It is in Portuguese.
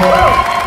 Uhul!